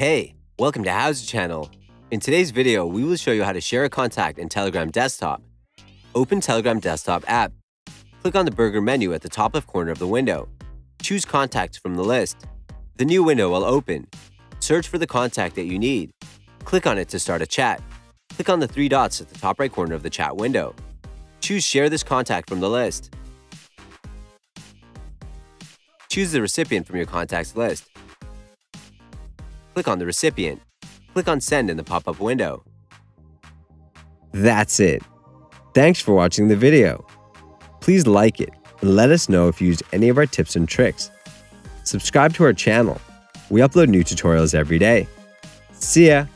Hey, welcome to HOWZA Channel. In today's video, we will show you how to share a contact in Telegram Desktop. Open Telegram Desktop app. Click on the burger menu at the top left corner of the window. Choose Contacts from the list. The new window will open. Search for the contact that you need. Click on it to start a chat. Click on the three dots at the top right corner of the chat window. Choose Share this contact from the list. Choose the recipient from your contacts list. Click on the recipient. Click on Send in the pop-up window. That's it. Thanks for watching the video. Please like it and let us know if you used any of our tips and tricks. Subscribe to our channel. We upload new tutorials every day. See ya!